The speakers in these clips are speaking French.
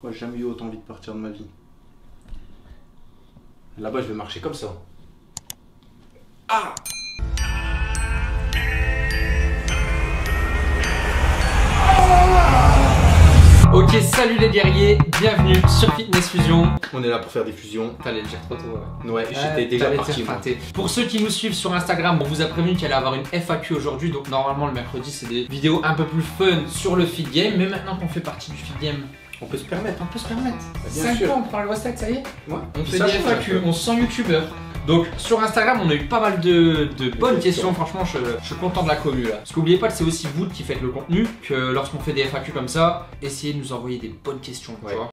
Moi, j'ai jamais eu autant envie de partir de ma vie. Là-bas, je vais marcher comme ça. Ah Ok, salut les guerriers, bienvenue sur Fitness Fusion. On est là pour faire des fusions. T'allais le dire trop tôt, ouais. Ouais, j'étais déjà parti. Pour ceux qui nous suivent sur Instagram, on vous a prévenu qu'il allait avoir une FAQ aujourd'hui, donc normalement le mercredi c'est des vidéos un peu plus fun sur le feed game, mais maintenant qu'on fait partie du feed game, On peut se permettre. on peut se permettre. Bah, bien 5 sûr. ans pour le Wastat, ça y est Ouais. On fait des FAQ, on se sent youtubeur. Donc sur Instagram, on a eu pas mal de, de bonnes questions. Franchement, je, je suis content de la commu là. Parce qu'oubliez pas que c'est aussi vous qui faites le contenu. Que lorsqu'on fait des FAQ comme ça, essayez de nous envoyer des bonnes questions. tu Ouais. vois.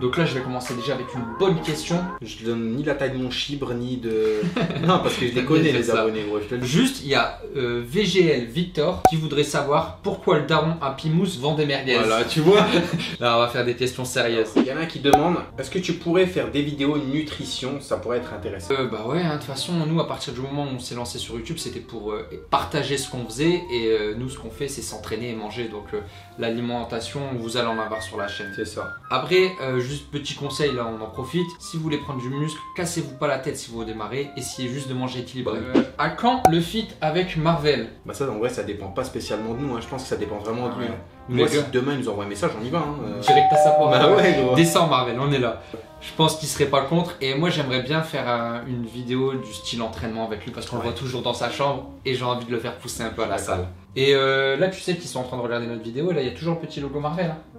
Donc là, je vais commencer déjà avec une bonne question. Je donne ni la taille de mon chibre, ni de. non, parce que je les connais, les ça. abonnés, gros. Je te. Juste, il y a euh, VGL Victor qui voudrait savoir pourquoi le daron à Pimous vend des merguez. Voilà, tu vois. Là, on va faire des questions sérieuses. Il y en a un qui demande est-ce que tu pourrais faire des vidéos nutrition? Ça pourrait être intéressant. Euh, bah ouais, hein, de toute façon, nous, à partir du moment où on s'est lancé sur YouTube, c'était pour euh, partager ce qu'on faisait. Et euh, nous, ce qu'on fait, c'est s'entraîner et manger. Donc, l'alimentation, vous allez en avoir sur la chaîne. C'est ça. Après, euh, juste petit conseil, là, on en profite. Si vous voulez prendre du muscle, cassez-vous pas la tête si vous démarrez. Essayez juste de manger équilibré. Euh, à quand le fit avec Marvel Bah, ça, en vrai, ça dépend pas spécialement de nous. hein. Je pense que ça dépend vraiment de lui. Nous, Moi, si gars, demain, il nous envoie un message, on y va. Hein. euh. direct à sa porte. Bah ouais, gros. Descends Marvel, on est là. Je pense qu'il serait pas contre. Et moi, j'aimerais bien faire une vidéo du style entraînement avec lui parce qu'on Ouais. le voit toujours dans sa chambre et j'ai envie de le faire pousser un peu à la salle. Et euh, là, tu sais qu'ils sont en train de regarder notre vidéo. Et là, il y a toujours le petit logo Marvel. hein.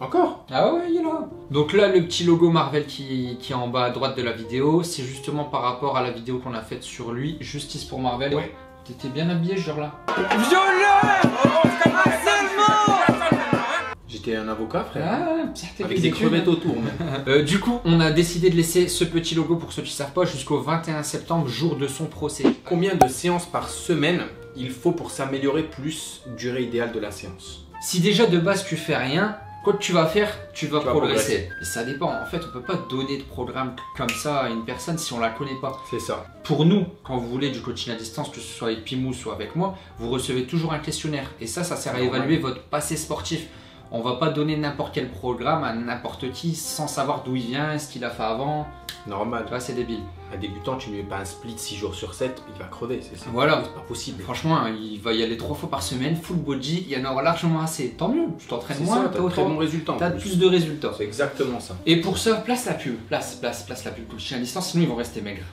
Encore Ah ouais, il est là. Donc là, le petit logo Marvel qui, qui est en bas à droite de la vidéo, c'est justement par rapport à la vidéo qu'on a faite sur lui, Justice pour Marvel. Ouais. T'étais bien habillé ce jour-là. J'étais un avocat, frère. Ah, certaines Avec des crevettes autour, même. Euh, du coup, on a décidé de laisser ce petit logo pour ceux qui savent pas jusqu'au 21 septembre, jour de son procès. Combien de séances par semaine il faut pour s'améliorer plus durée idéale de la séance? Si déjà de base tu fais rien, quoi que tu vas faire, tu vas Tu progresser. Et ça dépend. En fait, on peut pas donner de programme comme ça à une personne si on la connaît pas. C'est ça. Pour nous, quand vous voulez du coaching à distance, que ce soit avec Pimous ou avec moi, vous recevez toujours un questionnaire. Et ça, ça sert à évaluer votre passé sportif. On va pas donner n'importe quel programme à n'importe qui sans savoir d'où il vient, ce qu'il a fait avant. Normal. Tu vois, c'est débile. Un débutant, tu lui mets pas un split 6 jours sur 7, il va crever, c'est ça. Voilà. C'est pas possible. Franchement, hein, il va y aller trois fois par semaine, full body, il y en aura largement assez. Tant mieux, tu t'entraînes moins, t'as de très t'as plus. de résultats. C'est exactement ça. Et pour ça, place la pub, place, place, place la pub coaching à distance, sinon ils vont rester maigres.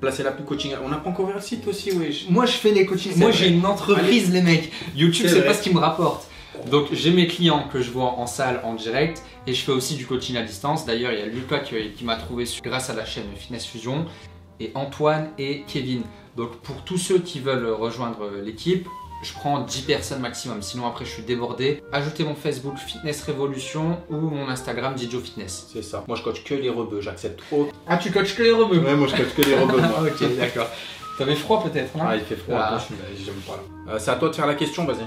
Placer la plus coaching. On n'a pas encore ouvert le site aussi, wesh. Moi je fais les coachings, moi j'ai une entreprise les mecs. YouTube C'est pas ce qui me rapporte. Donc j'ai mes clients que je vois en salle en direct et je fais aussi du coaching à distance. D'ailleurs il y a Lucas qui, qui m'a trouvé grâce à la chaîne Fitness Fusion et Antoine et Kevin. Donc pour tous ceux qui veulent rejoindre l'équipe, je prends 10 personnes maximum, sinon après je suis débordé. Ajoutez mon Facebook Fitness Révolution ou mon Instagram Didio Fitness. C'est ça. Moi, je coach que les rebeux, j'accepte trop. Ah tu coaches que les rebeux Ouais, moi, je coach que les rebeux, moi. ok d'accord. T'avais froid peut-être hein Ah, il fait froid, Ah. je suis- j'aime pas là. Euh, c'est à toi de faire la question, vas-y.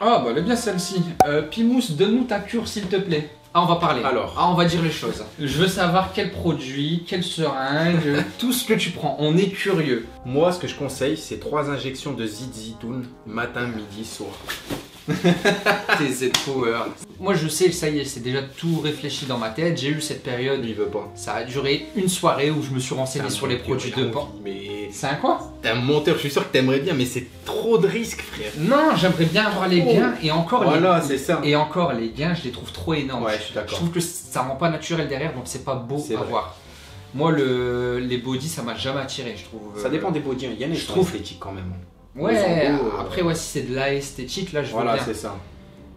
Ah bah elle est bien celle-ci. Euh, Pimous, donne-nous ta cure s'il te plaît. Ah on va parler. Alors. Ah on va dire les choses. Je veux savoir quel produit, quelle seringue, tout ce que tu prends. On est curieux. Moi, ce que je conseille, c'est 3 injections de zizitoun matin, midi, soir. Tes Z-Power. Moi je sais, ça y est, c'est déjà tout réfléchi dans ma tête. J'ai eu cette période. Il veut pas. Ça a duré une soirée où je me suis renseigné sur les produits de pan. Mais C'est un quoi t'es un menteur, je suis sûr que t'aimerais bien, mais c'est trop de risques, frère. Non, j'aimerais bien avoir les Oh. gains et encore Voilà, les... c'est ça. Et encore les gains, je les trouve trop énormes. Ouais, je suis Je d'accord. trouve que ça rend pas naturel derrière, donc c'est pas beau à vrai. voir. Moi, le, les body, ça m'a jamais attiré, je trouve. Ça dépend des body, hein. il y en a qui je sont trouve- esthétiques quand même. Ouais, euh, après, ouais, si c'est de la esthétique, là, je Voilà, bien. c'est ça.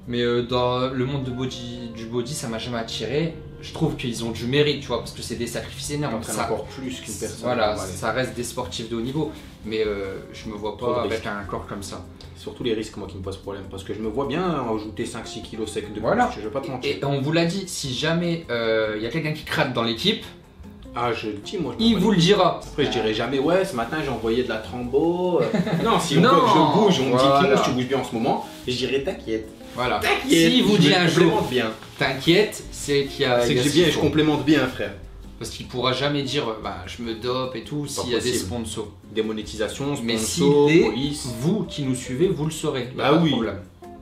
Mais euh, dans le monde de body, du body, ça m'a jamais attiré. Je trouve qu'ils ont du mérite, tu vois, parce que c'est des sacrifices énormes. Ça- encore plus qu'une personne. Voilà, normale. ça reste des sportifs de haut niveau. Mais euh, je me vois pas avec risques. un corps comme ça. Surtout les risques, moi, qui me posent problème. Parce que je me vois bien rajouter 5-6 kilos secs de Voilà. plus. Je vais pas te mentir. Et on vous l'a dit, si jamais il y a quelqu'un qui craque dans l'équipe, Ah, je le dis, moi. je il vous le dira. Après, je dirais jamais, ouais, ce matin j'ai envoyé de la trombo. euh. non, si on Non, que je bouge, on me dit, voilà. Timo, tu bouges bien en ce moment. Je dirais, t'inquiète. Voilà. T'inquiète. S'il vous dit un jour, bien. t'inquiète, c'est qu'il y a. C'est que j'ai bien, je complémente bien, frère. Parce qu'il pourra jamais dire euh, bah, je me dope et tout s'il y a des sponsors. Démonétisation, Mais s'il sponsor, est, police. vous qui nous suivez, vous le saurez. Bah oui. problème.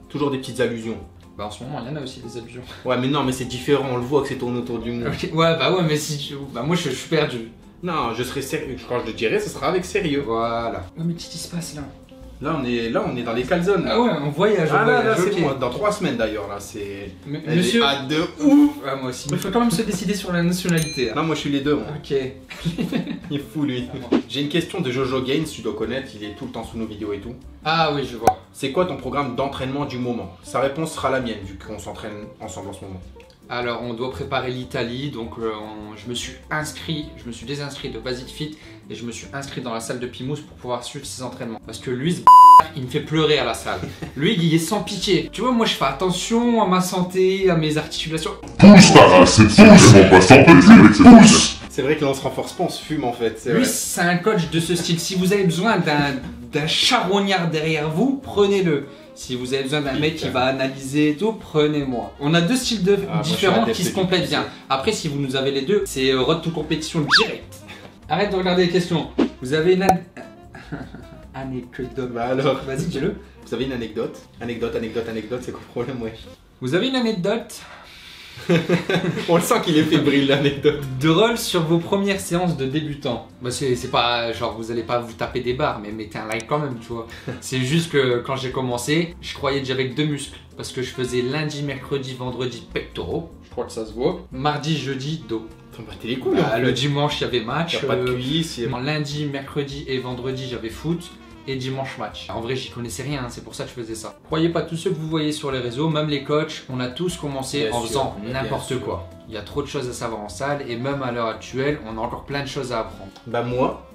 Toujours des petites allusions. Bah en ce moment, il y en a aussi des ablutions. Ouais, mais non, mais c'est différent, on le voit que c'est tourné autour du monde. Ouais, bah ouais, mais si tu... Bah moi, je, je suis perdu. Non, je serai sérieux. Quand je le dirai, ce sera avec sérieux. Voilà. Ouais, mais qu'est-ce qui se passe là? Là, on est, là, on est dans les calzones. là. Ah ouais, on voyage, on Ah là, là, voyage, c'est bon. Dans trois semaines d'ailleurs, là, c'est. Monsieur... hâte de ouf. Ouais, moi aussi. Mais faut quand même se décider sur la nationalité. hein. Non, moi je suis les deux, moi. Ok. Il est fou, lui. J'ai une question de Jojo Gaines, tu dois connaître, il est tout le temps sous nos vidéos et tout. Ah oui, je vois. C'est quoi ton programme d'entraînement du moment? Sa réponse sera la mienne, vu qu'on s'entraîne ensemble en ce moment. Alors, on doit préparer l'Italie, donc euh, on- je me suis inscrit, je me suis désinscrit de Basic Fit et je me suis inscrit dans la salle de Pimous pour pouvoir suivre ses entraînements. Parce que lui, ce il me fait pleurer à la salle. Lui, il est sans pitié. Tu vois, moi, je fais attention à ma santé, à mes articulations. Pousse ta race, c'est pousse C'est vrai que là on se renforce pas, on se fume en fait. Lui, c'est un coach de ce style. Si vous avez besoin d'un d'un charognard derrière vous, prenez-le. Si vous avez besoin d'un mec qui va analyser et tout, prenez-moi. On a deux styles de, Ah, différents qui se complètent bien. Après, si vous nous avez les deux, c'est euh, Road to compétition direct. Arrête de regarder les questions. Vous avez une an- anecdote. Bah alors, Vas-y, dis-le. vous avez une anecdote Anecdote, anecdote, anecdote, c'est quoi le problème, wesh? Vous avez une anecdote? On le sent qu'il est fébrile l'anecdote. drôle sur vos premières séances de débutants. Bah c'est pas genre vous allez pas vous taper des barres, mais mettez un like quand même, tu vois. c'est juste que quand j'ai commencé, je croyais j'avais que deux muscles parce que je faisais lundi, mercredi, vendredi pectoraux. Je crois que ça se voit. Mardi, jeudi dos. Bah, en le fait. dimanche il y avait match. Y'a pas de euh, cuisse, y a- lundi, mercredi et vendredi j'avais foot. Et dimanche match. En vrai, j'y connaissais rien, hein, c'est pour ça que je faisais ça. Croyez pas, tous ceux que vous voyez sur les réseaux, même les coachs, on a tous commencé Bien en sûr, faisant n'importe quoi. Il y a trop de choses à savoir en salle et même à l'heure actuelle, on a encore plein de choses à apprendre. Bah moi,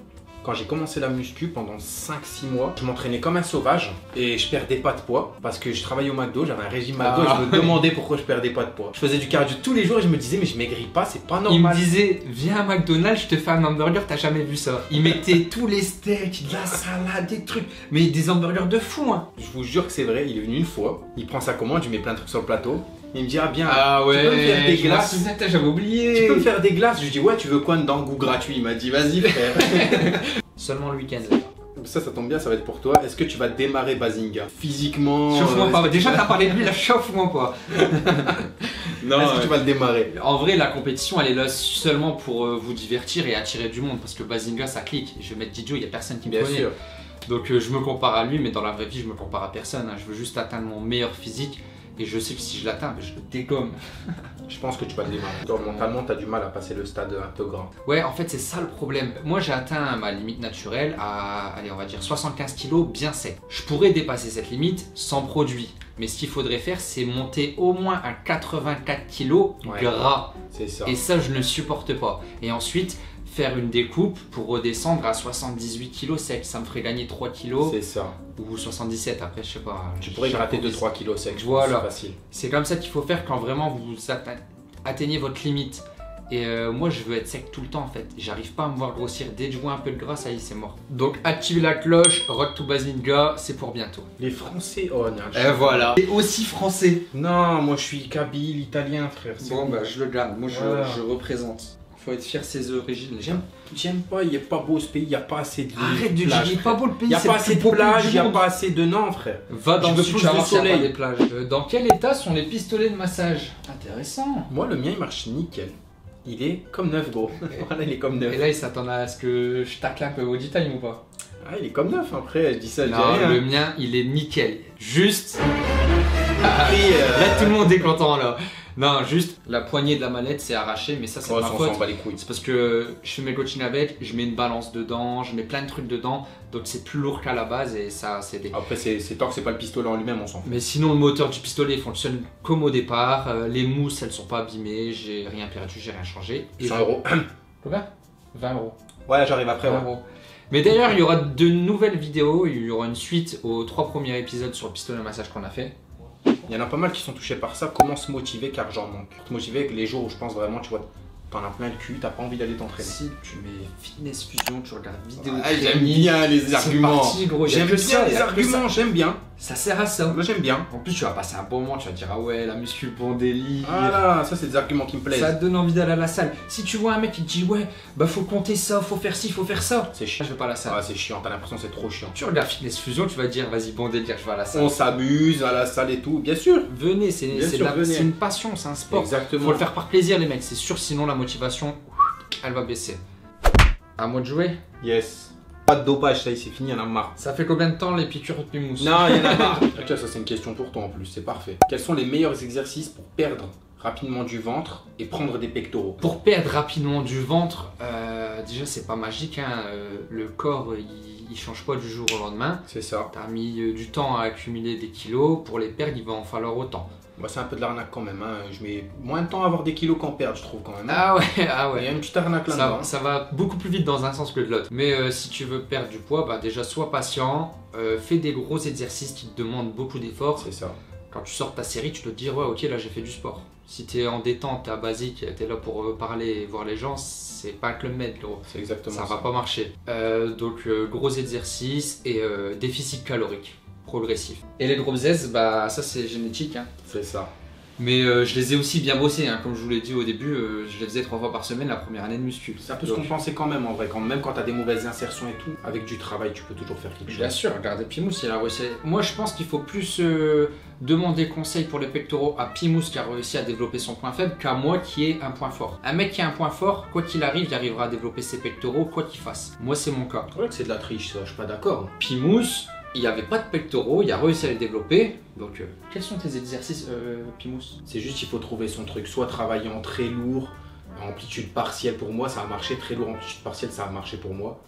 quand j'ai commencé la muscu pendant 5-6 mois, je m'entraînais comme un sauvage et je perdais pas de poids parce que je travaillais au McDo, j'avais un régime McDo Ah, et je me demandais pourquoi je perdais pas de poids. Je faisais du cardio tous les jours et je me disais mais je maigris pas, c'est pas Il me normal. disait, viens à McDonald's, je te fais un hamburger, t'as jamais vu ça. Il mettait tous les steaks, de la salade, des trucs, mais des hamburgers de fou, hein. Je vous jure que c'est vrai, il est venu une fois, il prend sa commande, je mets plein de trucs sur le plateau, il me dit ah bien, Ah tu peux me faire des glaces j'avais oublié. tu peux me faire des glaces Je lui dis ouais tu veux quoi dedans? Goût gratuit Il m'a dit vas-y frère. Seulement le week-end. ça ça tombe bien, ça va être pour toi. Est-ce que tu vas démarrer Bazinga? Physiquement Chauffe-moi euh, pas. est-ce que Déjà, t'as parlé de lui, là, chauffe-moi pas. Non, est-ce que tu vas le démarrer? En vrai, la compétition, elle est là seulement pour euh, vous divertir et attirer du monde. Parce que Bazinga, ça clique. Je vais mettre Didio, il y a personne qui me Bien connaît. sûr. Donc euh, je me compare à lui, mais dans la vraie vie, je me compare à personne. hein. Je veux juste atteindre mon meilleur physique. Et je sais que si je l'atteins, je le dégomme. Je pense que tu vas le démarrer. Toi, mentalement, t'as du mal à passer le stade un peu grand. Ouais, en fait, c'est ça le problème. Moi, j'ai atteint ma limite naturelle à, allez, on va dire 75 kg bien sec. Je pourrais dépasser cette limite sans produit. Mais ce qu'il faudrait faire, c'est monter au moins à 84 kg Ouais. gras. C'est ça. Et ça, je ne supporte pas. Et ensuite, faire une découpe pour redescendre à 78 kg sec. Ça me ferait gagner 3 kg C'est ça. ou 77 après, je sais pas. Tu pourrais gratter 2-3 kilos sec. Voilà. C'est facile. C'est comme ça qu'il faut faire quand vraiment vous atte- atteignez votre limite. Et euh, moi, je veux être sec tout le temps en fait. J'arrive pas à me voir grossir. Dès que je vois un peu de gras, ça y est, c'est mort. Donc, activez la cloche. Road to Bazinga, c'est pour bientôt. Les Français, oh non. Et voilà. Et aussi français. Non, moi je suis kabyle, italien, frère. Bon, bon. bah, je le garde. Moi, je, Voilà. je représente. Faut être fier de ses origines. J'aime, j'aime pas, il est pas beau ce pays, il y a pas assez de Arrête de plages, dire, il pas beau le pays. Il y a pas assez de plages, il y a pas assez de non, frère. Va dans Je le sud, tu vas voir a soleil. des plages. Euh, dans quel état sont les pistolets de massage? Intéressant. Moi, le mien, il marche nickel. Il est comme neuf, gros. voilà, il est comme neuf. Et là, il s'attend à ce que je tacle un peu au time ou pas Ah, il est comme neuf, après, je dis ça, je dis Non, rien. le mien, il est nickel. Juste. Après, euh, Là, tout le monde est content là. Non, juste la poignée de la mallette s'est arrachée, mais ça, c'est oh, ma faute. C'est parce que je fais mes coachings avec, je mets une balance dedans, je mets plein de trucs dedans, donc c'est plus lourd qu'à la base et ça a cédé. Après, c'est, c'est tant que c'est pas le pistolet en lui-même, on s'en fout. Mais sinon, le moteur du pistolet fonctionne comme au départ. euh, les mousses, elles sont pas abîmées. J'ai rien perdu, j'ai rien changé. Et 100 euros. Combien? 20 euros. Ouais, j'arrive après, 20 ouais. euros. Mais d'ailleurs, il y aura de nouvelles vidéos. Il y aura une suite aux trois premiers épisodes sur le pistolet massage qu'on a fait. Il y en a pas mal qui sont touchés par ça. Comment se motiver car j'en manque Te motiver les jours où je pense vraiment, tu vois, t'en as plein le cul, t'as pas envie d'aller t'entraîner. Si tu mets fitness fusion, tu regardes vidéo. Ah, j'aime bien les arguments. J'aime bien ça, les arguments, j'aime bien. Ça sert à ça. Moi j'aime bien. En plus, tu vas passer un bon moment, tu vas dire, ah ouais, la muscu, bon délire. Voilà, ça c'est des arguments qui me plaisent. Ça te donne envie d'aller à la salle. Si tu vois un mec qui te dit, ouais, bah faut compter ça, faut faire ci, faut faire ça. C'est Je chiant. vais pas à la salle. Ah, c'est chiant, t'as l'impression que c'est trop chiant. Tu regardes Fitness Fusion, tu vas dire, vas-y, bon délire, je vais à la salle. On s'amuse à la salle et tout, bien sûr. Venez. c'est une passion, c'est un sport. Exactement. Faut le faire par plaisir, les mecs, c'est sûr, sinon la motivation, elle va baisser. À moi de jouer Yes. Pas de dopage, ça y est, c'est fini, y'en a marre. Ça fait combien de temps les piqûres de pimousse Non, y'en a marre. Ok, ça c'est une question pour toi en plus, c'est parfait. Quels sont les meilleurs exercices pour perdre rapidement du ventre et prendre des pectoraux? Pour perdre rapidement du ventre, euh, déjà c'est pas magique, hein, euh, le corps il, il change pas du jour au lendemain. C'est ça. T'as mis euh, du temps à accumuler des kilos, pour les perdre il va en falloir autant. Moi, c'est un peu de l'arnaque quand même. Hein. Je mets moins de temps à avoir des kilos qu'en perdre, je trouve quand même. Ah ouais, ah Il y ouais. a une petite arnaque là-dedans. Ça, ça va beaucoup plus vite dans un sens que de l'autre. Mais euh, si tu veux perdre du poids, bah déjà sois patient, euh, fais des gros exercices qui te demandent beaucoup d'efforts. C'est ça. Quand tu sors ta série, tu dois te dire ouais ok là j'ai fait du sport. Si t'es en détente, t'es à basique, t'es là pour euh, parler et voir les gens, c'est pas un club med gros. C'est exactement Ça ça. va pas marcher. Euh, donc gros exercices et déficit calorique progressif. Et les aises, bah ça c'est génétique. Hein. C'est ça. Mais euh, je les ai aussi bien bossés, hein. comme je vous l'ai dit au début, euh, je les faisais trois fois par semaine la première année de muscu. C'est un peu ce Donc, qu'on pensait quand même en vrai. Quand, même quand t'as des mauvaises insertions et tout, avec du travail, tu peux toujours faire quelque chose. Bien sûr, regardez Pimous, il a réussi. Moi, je pense qu'il faut plus euh, demander conseil pour les pectoraux à Pimous qui a réussi à développer son point faible qu'à moi qui ai un point fort. Un mec qui a un point fort, quoi qu'il arrive, il arrivera à développer ses pectoraux, quoi qu'il fasse. Moi, c'est mon cas. C'est vrai que c'est de la triche, ça. Je suis pas d'accord. Pimous, il n'y avait pas de pectoraux, il a réussi à les développer. Donc, euh, quels sont tes exercices, euh, Pimous C'est juste qu'il faut trouver son truc. Soit travailler en très lourd, en amplitude partielle pour moi, ça a marché. Très lourd, amplitude partielle, ça a marché pour moi.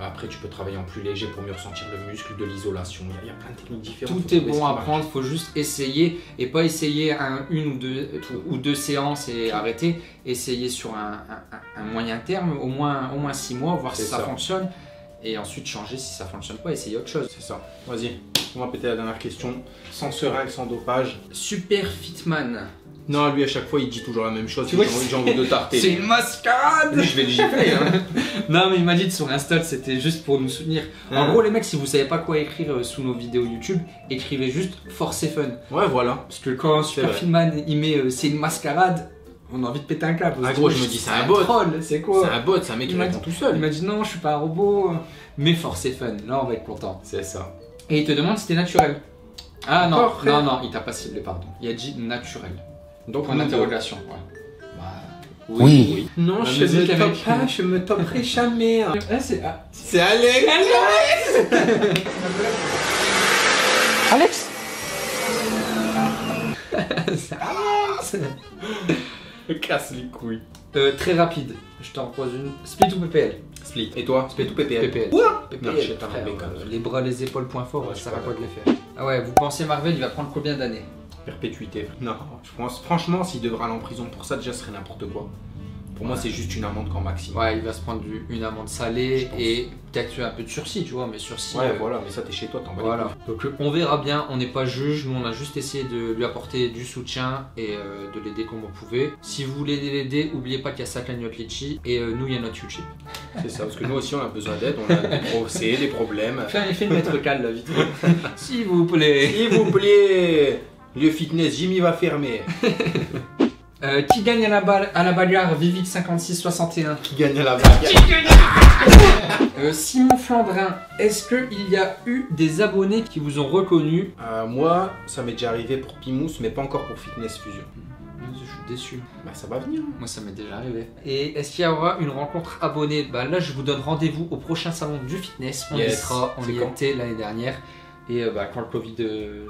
Après, tu peux travailler en plus léger pour mieux ressentir le muscle, de l'isolation. Il y a- il y, a plein de techniques différentes. Tout est bon à prendre, faut juste essayer et pas essayer un, une ou deux, ou deux séances et arrêter. Essayer sur un, un- un moyen terme, au moins, au moins six mois, voir si C'est ça, ça. fonctionne et ensuite changer si ça fonctionne pas, essayer autre chose. C'est ça. Vas-y, on va péter la dernière question. Sans seringue, sans dopage. Super Fitman. Non, lui à chaque fois il dit toujours la même chose. Tu J'ai vois, envie- j'ai envie de tarter. C'est une mascarade Lui, je vais le gifler. Hein. Non mais il m'a dit sur Insta c'était juste pour nous soutenir. En Hein. gros les mecs si vous savez pas quoi écrire euh, sous nos vidéos YouTube, écrivez juste Force et Fun. Ouais, voilà. Parce que quand Super. Fitman il met euh, c'est une mascarade, on a envie de péter un câble. Ah, gros, je me dis, c'est un bot. troll, c'est quoi C'est un bot, c'est un mec Il qui m'a répond dit- tout Il seul. m'a dit non, je suis pas un robot, mais force et fun. Là, on va être content. C'est ça. Et il te demande si t'es naturel. Ah non, non, non, il t'a pas ciblé, pardon. Il a dit naturel. Donc Point on d'interrogation, ouais. Bah, Oui. Non, La je me musique top avec- pas, je me toperai jamais. hein. ah, c'est. ah, C'est Alex. Alex C'est Casse les couilles. Euh, Très rapide, je t'en propose une. Split ou PPL Split. Et toi? Split ou PPL PPL. Quoi? PPL, Non, je sais pas, frère, mais quand euh. Les bras, les épaules, point fort, Ouais, ça sais quoi pas. de les faire? Ah ouais, vous pensez Marvel, il va prendre combien d'années? Perpétuité. Non, je pense, franchement, s'il devrait aller en prison pour ça, déjà, ce serait n'importe quoi. Pour moi, c'est juste une amende qu'en maximum. Ouais, il va se prendre du- une amende salée et peut-être un peu de sursis, tu vois, mais sursis. Ouais, euh, voilà, mais ça, t'es chez toi, t'en Voilà. Donc on verra bien, on n'est pas juge, nous on a juste essayé de lui apporter du soutien et euh, de l'aider comme on pouvait. Si vous voulez l'aider, n'oubliez pas qu'il y a sa cagnotte Litchi et euh, nous il y a notre YouTube. C'est ça, parce que nous aussi, on a besoin d'aide, on a des procès, des problèmes. Fais un effet de maître cal là, vite. S'il vous plaît. S'il vous plaît, le fitness, Jimmy va fermer. Euh, qui gagne à la, balle, à la bagarre Vivic 5661 Qui gagne à la bagarre? Euh, Simon Flandrin, est-ce qu'il y a eu des abonnés qui vous ont reconnu Euh, Moi, ça m'est déjà arrivé pour Pimous, mais pas encore pour Fitness Fusion. Je suis déçu. Bah, ça va venir. Moi, ça m'est déjà arrivé. Et est-ce qu'il y aura une rencontre abonnée? Bah là, je vous donne rendez-vous au prochain salon du fitness. On y sera, on y était l'année dernière. Et euh, bah, quand le Covid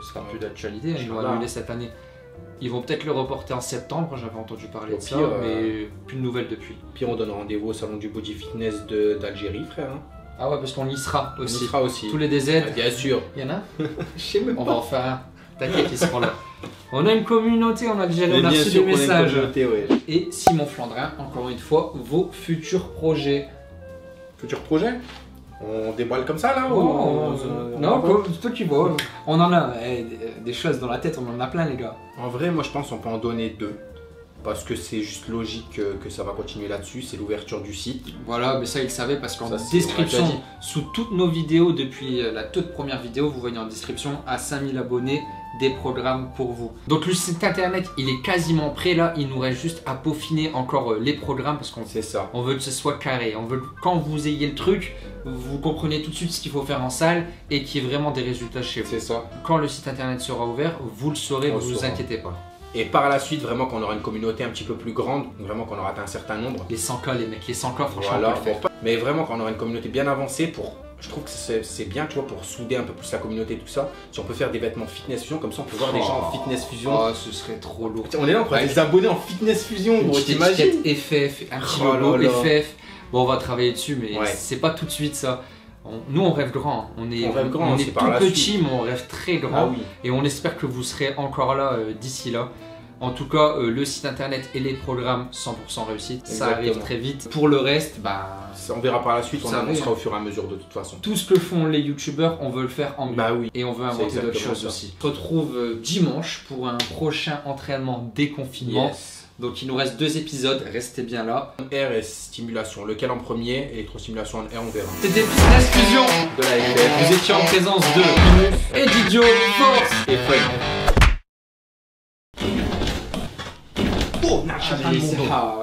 sera plus d'actualité, ils vont Inch'Allah. annuler cette année. Ils vont peut-être le reporter en septembre, j'avais entendu parler Au de ça, pire, euh, mais plus de nouvelles depuis. Puis on donne rendez-vous au salon du body fitness d'Algérie, frère. hein. Ah ouais, parce qu'on y sera On y aussi. sera aussi. Tous les DZ, Ah, Bien sûr. il y en a Je sais même On va en faire un. T'inquiète, ils seront là. On a une communauté en Algérie, Mais on a reçu des messages. ouais. Et Simon Flandrin, encore une fois, vos futurs projets. Futur projet On déballe comme ça là Oh, ou on- on- on- non, on- quoi, c'est toi qui vois. On en a eh, des- choses dans la tête, on en a plein, les gars. En vrai, moi je pense qu'on peut en donner deux. Parce que c'est juste logique que, que ça va continuer là-dessus, c'est l'ouverture du site. Voilà, mais ça, il le savait parce qu'en description, sous toutes nos vidéos, depuis euh, la toute première vidéo, vous voyez en description à 5000 abonnés des programmes pour vous. Donc le site internet, il est quasiment prêt là. Il nous reste juste à peaufiner encore euh, les programmes parce qu'on ça. on veut que ce soit carré. On veut que quand vous ayez le truc, vous comprenez tout de suite ce qu'il faut faire en salle et qu'il y ait vraiment des résultats chez vous. C'est ça. Quand le site internet sera ouvert, vous le saurez, On vous inquiétez pas. Et par la suite, vraiment, qu'on aura une communauté un petit peu plus grande, vraiment qu'on aura atteint un certain nombre. Les 100K, les mecs, les 100K, franchement, Voilà, on peut le faire. mais vraiment qu'on aura une communauté bien avancée pour. Je trouve que c'est bien, tu vois, pour souder un peu plus la communauté et tout ça. Si on peut faire des vêtements fitness fusion, comme ça on peut voir des gens en fitness fusion. Oh, ce serait trop lourd. On est là, on pourrait des abonnés en fitness fusion, gros, t'imagines FF, un petit Oh logo là là. FF. Bon, on va travailler dessus, mais Ouais. c'est pas tout de suite ça. On- nous, on rêve grand. On est, On rêve grand, on c'est est par tout petit, mais on rêve très grand. Ah oui. Et on espère que vous serez encore là euh, d'ici là. En tout cas, euh, le site internet et les programmes 100% réussite, ça arrive très vite. Pour le reste, bah, On verra par la suite, on annoncera au fur et à mesure de toute façon. tout ce que font les youtubeurs, on veut le faire en mieux. Bah oui. Et on veut inventer d'autres choses ça. aussi. On se retrouve euh, dimanche pour un prochain entraînement déconfinement. Yes. Donc il nous reste deux épisodes, restez bien là. Air et stimulation. Lequel en premier Électrostimulation en air, on verra. C'était Fitness Fusion De la FF. Vous étiez en présence de Edidio Force Et Fred. Oh, Allez, c'est- ah,